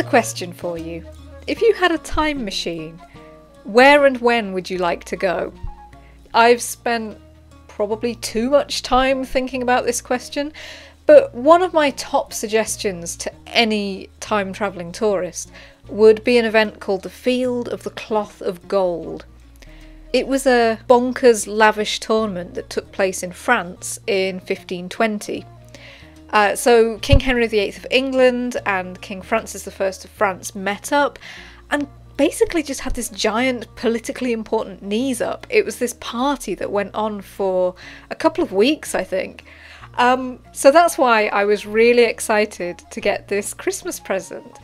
a question for you. If you had a time machine, where and when would you like to go? I've spent probably too much time thinking about this question, but one of my top suggestions to any time travelling tourist would be an event called the Field of the Cloth of Gold. It was a bonkers lavish tournament that took place in France in 1520. Uh, so King Henry VIII of England and King Francis I of France met up and basically just had this giant politically important knees up. It was this party that went on for a couple of weeks, I think. Um, so that's why I was really excited to get this Christmas present.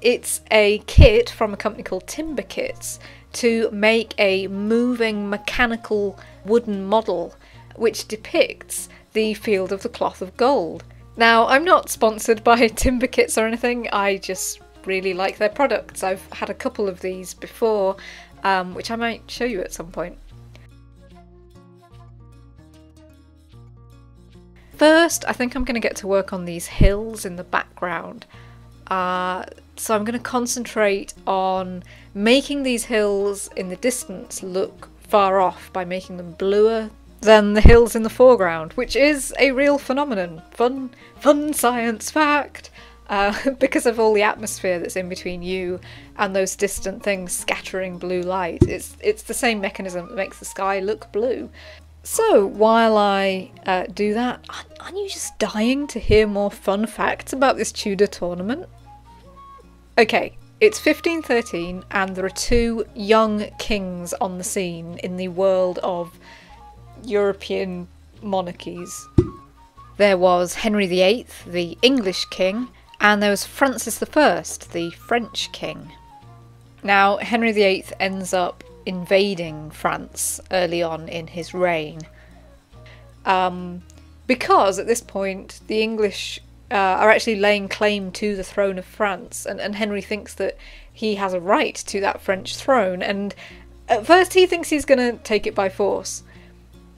It's a kit from a company called Timberkits to make a moving mechanical wooden model which depicts the field of the cloth of gold. Now, I'm not sponsored by Timberkits or anything, I just really like their products. I've had a couple of these before, um, which I might show you at some point. First, I think I'm going to get to work on these hills in the background. Uh, so I'm going to concentrate on making these hills in the distance look far off by making them bluer than the hills in the foreground, which is a real phenomenon. Fun, fun science fact. Uh, because of all the atmosphere that's in between you and those distant things scattering blue light. It's it's the same mechanism that makes the sky look blue. So, while I uh, do that, aren't you just dying to hear more fun facts about this Tudor tournament? Okay, it's 1513, and there are two young kings on the scene in the world of European monarchies. There was Henry VIII, the English king, and there was Francis I, the French king. Now, Henry VIII ends up invading France early on in his reign. Um, because at this point the English uh, are actually laying claim to the throne of France, and, and Henry thinks that he has a right to that French throne. And at first he thinks he's going to take it by force.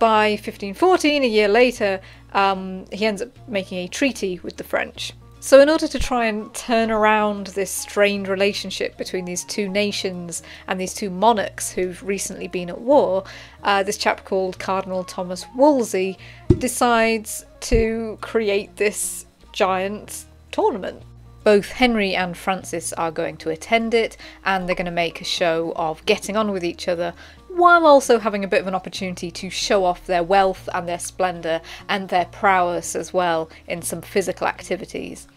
By 1514, a year later, um, he ends up making a treaty with the French. So, in order to try and turn around this strained relationship between these two nations and these two monarchs who've recently been at war, uh, this chap called Cardinal Thomas Wolsey decides to create this giant tournament. Both Henry and Francis are going to attend it, and they're going to make a show of getting on with each other while also having a bit of an opportunity to show off their wealth and their splendour and their prowess as well in some physical activities.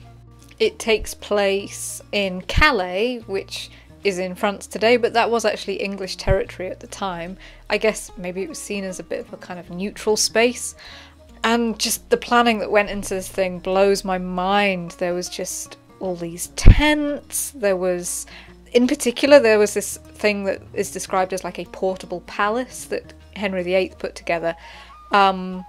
It takes place in Calais, which is in France today, but that was actually English territory at the time. I guess maybe it was seen as a bit of a kind of neutral space. And just the planning that went into this thing blows my mind. There was just all these tents, there was in particular, there was this thing that is described as like a portable palace that Henry VIII put together. Um,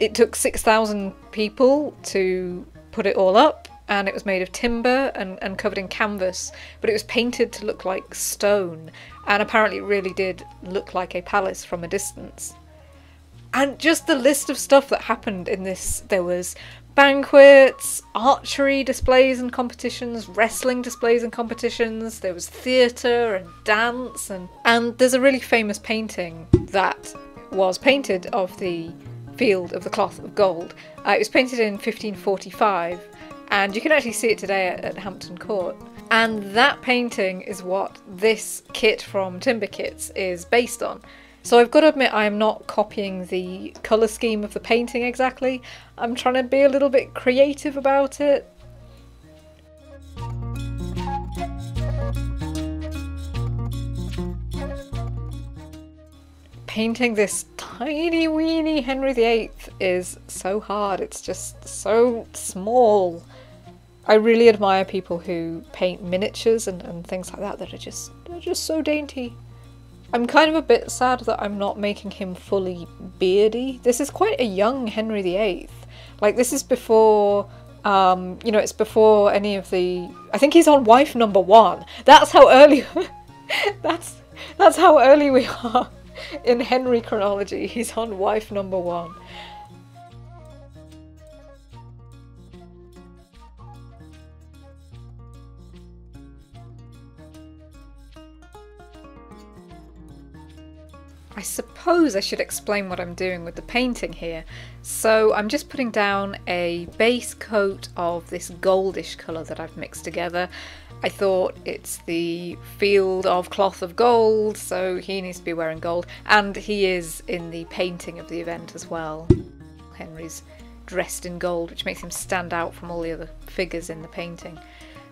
it took 6,000 people to put it all up, and it was made of timber and, and covered in canvas, but it was painted to look like stone, and apparently it really did look like a palace from a distance. And just the list of stuff that happened in this there was banquets, archery displays and competitions, wrestling displays and competitions. There was theatre and dance, and and there's a really famous painting that was painted of the field of the cloth of gold. Uh, it was painted in 1545, and you can actually see it today at, at Hampton Court. And that painting is what this kit from Timberkits is based on. So I've got to admit I am not copying the colour scheme of the painting exactly. I'm trying to be a little bit creative about it. Painting this tiny weeny Henry VIII is so hard, it's just so small. I really admire people who paint miniatures and, and things like that that are just, they're just so dainty. I'm kind of a bit sad that I'm not making him fully beardy. This is quite a young Henry VIII. Like, this is before, um, you know, it's before any of the... I think he's on wife number one. That's how early... that's, that's how early we are in Henry chronology. He's on wife number one. I suppose I should explain what I'm doing with the painting here. So I'm just putting down a base coat of this goldish colour that I've mixed together. I thought it's the field of cloth of gold, so he needs to be wearing gold, and he is in the painting of the event as well. Henry's dressed in gold, which makes him stand out from all the other figures in the painting.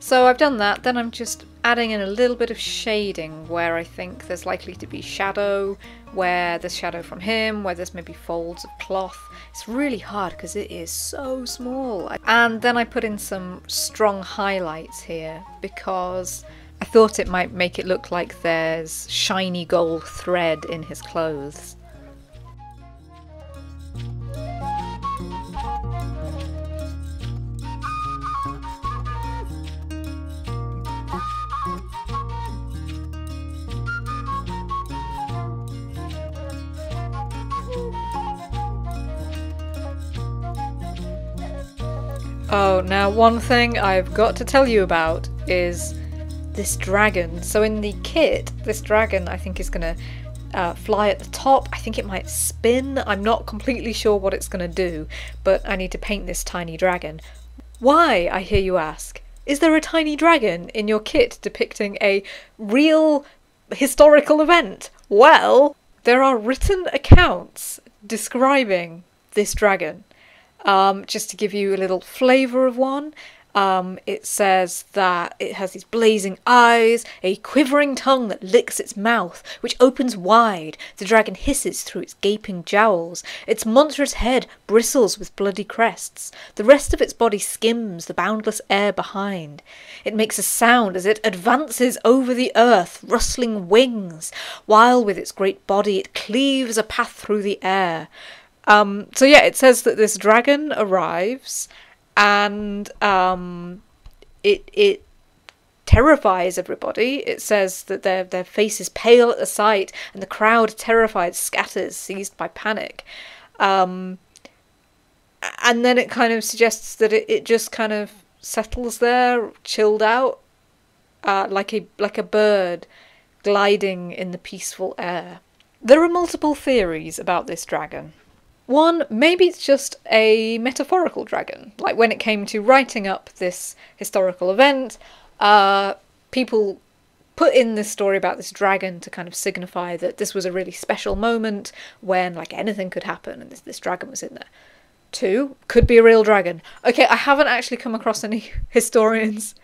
So I've done that, then I'm just adding in a little bit of shading where I think there's likely to be shadow, where there's shadow from him, where there's maybe folds of cloth. It's really hard because it is so small. And then I put in some strong highlights here because I thought it might make it look like there's shiny gold thread in his clothes. Oh, now one thing I've got to tell you about is this dragon. So in the kit, this dragon I think is going to uh, fly at the top. I think it might spin. I'm not completely sure what it's going to do, but I need to paint this tiny dragon. Why, I hear you ask? Is there a tiny dragon in your kit depicting a real historical event? Well, there are written accounts describing this dragon. Um, just to give you a little flavour of one, um, it says that it has these blazing eyes, a quivering tongue that licks its mouth, which opens wide. The dragon hisses through its gaping jowls. Its monstrous head bristles with bloody crests. The rest of its body skims the boundless air behind. It makes a sound as it advances over the earth, rustling wings, while with its great body it cleaves a path through the air. Um, so yeah, it says that this dragon arrives and um, it it terrifies everybody. It says that their their faces pale at the sight, and the crowd, terrified, scatters, seized by panic. Um, and then it kind of suggests that it, it just kind of settles there, chilled out, uh, like a like a bird gliding in the peaceful air. There are multiple theories about this dragon. One, maybe it's just a metaphorical dragon. Like when it came to writing up this historical event, uh, people put in this story about this dragon to kind of signify that this was a really special moment when like anything could happen and this, this dragon was in there. Two, could be a real dragon. Okay, I haven't actually come across any historians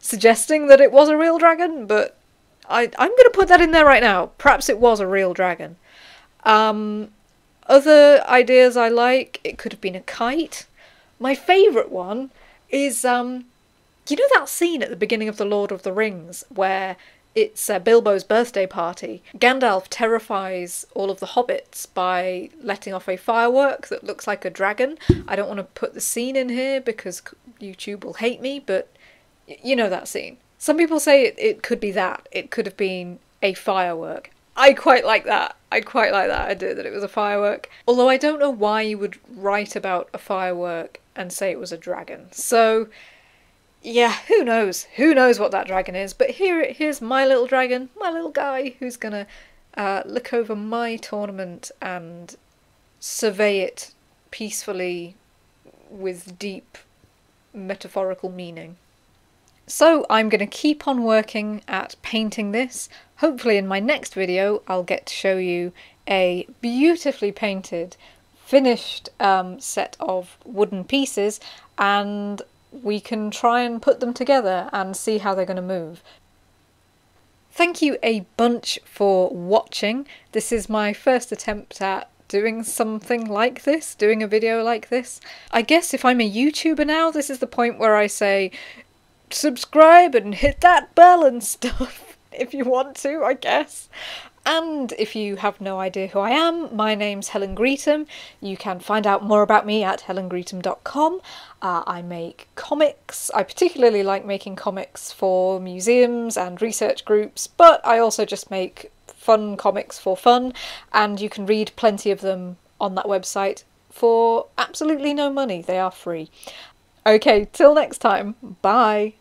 suggesting that it was a real dragon, but I, I'm going to put that in there right now. Perhaps it was a real dragon. Um, other ideas I like, it could have been a kite. My favourite one is, um, you know that scene at the beginning of The Lord of the Rings where it's uh, Bilbo's birthday party. Gandalf terrifies all of the hobbits by letting off a firework that looks like a dragon. I don't want to put the scene in here because YouTube will hate me, but you know that scene. Some people say it, it could be that. It could have been a firework. I quite like that. I quite like that idea that it was a firework. Although I don't know why you would write about a firework and say it was a dragon. So, yeah, who knows? Who knows what that dragon is? But here, here's my little dragon, my little guy, who's gonna uh, look over my tournament and survey it peacefully with deep metaphorical meaning. So I'm going to keep on working at painting this. Hopefully in my next video I'll get to show you a beautifully painted finished um, set of wooden pieces and we can try and put them together and see how they're going to move. Thank you a bunch for watching. This is my first attempt at doing something like this, doing a video like this. I guess if I'm a YouTuber now, this is the point where I say, subscribe and hit that bell and stuff if you want to, I guess. And if you have no idea who I am, my name's Helen Greetham. You can find out more about me at helengreetham.com. Uh, I make comics. I particularly like making comics for museums and research groups, but I also just make fun comics for fun, and you can read plenty of them on that website for absolutely no money. They are free. Okay, till next time. Bye.